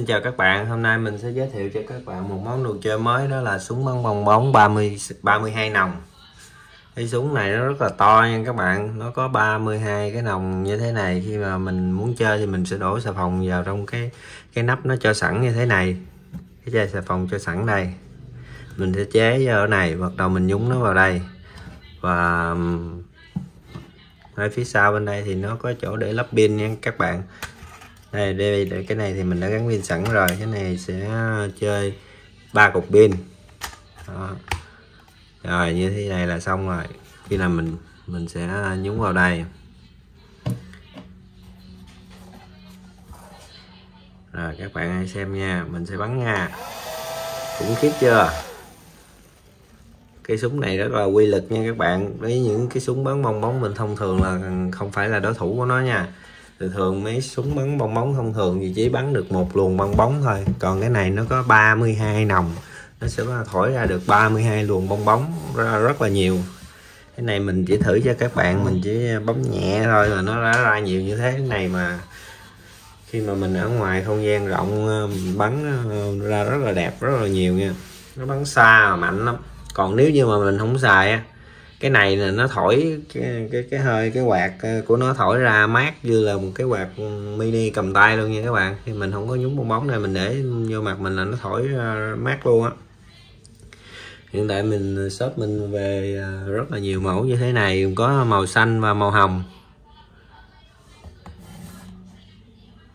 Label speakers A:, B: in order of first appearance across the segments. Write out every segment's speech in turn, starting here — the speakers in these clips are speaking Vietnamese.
A: Xin chào các bạn, hôm nay mình sẽ giới thiệu cho các bạn một món đồ chơi mới đó là súng bắn bong bóng 30 32 nòng. Cái súng này nó rất là to nha các bạn, nó có 32 cái nòng như thế này. Khi mà mình muốn chơi thì mình sẽ đổ xà phòng vào trong cái cái nắp nó cho sẵn như thế này. Cái chai xà phòng cho sẵn đây. Mình sẽ chế vào ở này, bắt đầu mình nhúng nó vào đây. Và ở phía sau bên đây thì nó có chỗ để lắp pin nha các bạn đây đây cái này thì mình đã gắn pin sẵn rồi. Cái này sẽ chơi ba cục pin. Đó. rồi, như thế này là xong rồi. Khi nào mình mình sẽ nhúng vào đây. Rồi, các bạn hãy xem nha. Mình sẽ bắn nha khủng khiếp chưa? Cái súng này rất là quy lực nha các bạn. Với những cái súng bắn bong bóng mình thông thường là không phải là đối thủ của nó nha thường thường mấy súng bắn bong bóng thông thường thì chỉ bắn được một luồng bong bóng thôi. Còn cái này nó có 32 nòng, nó sẽ thổi ra được 32 luồng bong bóng ra rất là nhiều. Cái này mình chỉ thử cho các bạn, mình chỉ bấm nhẹ thôi là nó đã ra nhiều như thế. Này mà khi mà mình ở ngoài không gian rộng bắn ờ, ra rất là đẹp, rất là nhiều nha. Nó bắn xa mạnh lắm. Còn nếu như mà mình không xài á cái này là nó thổi cái, cái cái hơi cái quạt ờ, của nó thổi ra mát như là một cái quạt ừ, mini cầm tay luôn nha các bạn. Thì mình không có nhúng bong bóng này mình để vô mặt mình là nó thổi mát luôn á. Hiện tại mình ờ, shop mình về ờ, rất là nhiều mẫu như thế này có màu xanh và màu hồng.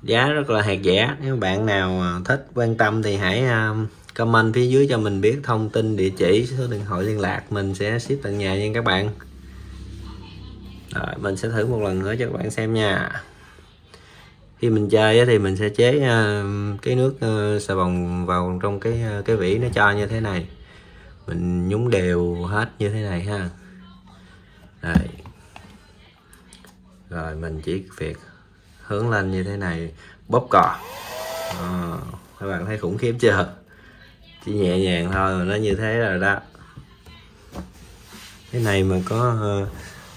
A: Giá rất là hạt rẻ nếu bạn nào thích quan tâm thì hãy comment phía dưới cho mình biết thông tin địa chỉ số điện thoại liên lạc mình sẽ ship tận nhà nha các bạn. Rồi mình sẽ thử một lần nữa cho các bạn xem nha. Khi mình chơi thì mình sẽ chế ờ, cái nước ờ, xà bồng vào trong cái ờ, cái vỉ nó cho như thế này. Mình nhúng đều hết như thế này ha. Đây. rồi mình chỉ việc hướng lên như thế này bóp cò. À, các bạn thấy khủng khiếp chưa? Chỉ nhẹ nhàng thôi mà nó như thế rồi đó. Cái này mà có uh,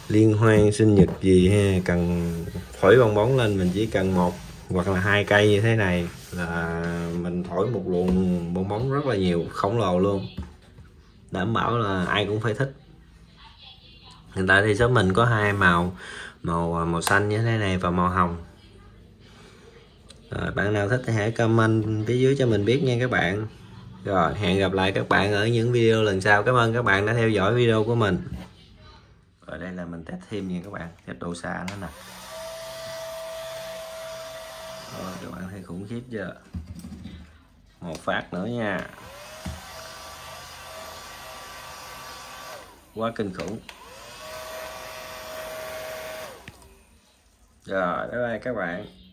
A: liên hoan sinh nhật gì ha cần thổi bong bóng lên mình chỉ cần một hoặc là hai cây như thế này là mình thổi một luồng bong bóng rất là nhiều khổng lồ luôn. Đảm bảo là ai cũng phải thích. Hiện tại thì số mình có hai màu màu à, màu xanh như thế này và màu hồng. Rồi, bạn nào thích thì hãy comment phía dưới cho mình biết nha các bạn rồi, hẹn gặp lại các bạn ở những video lần sau. Cảm ơn các bạn đã theo dõi video của mình. Ở đây là mình test thêm nha các bạn. Test độ xa nó nè. Rồi, các bạn thấy khủng khiếp chưa? Một phát nữa nha. Quá kinh khủng. Rồi, bye bye các bạn.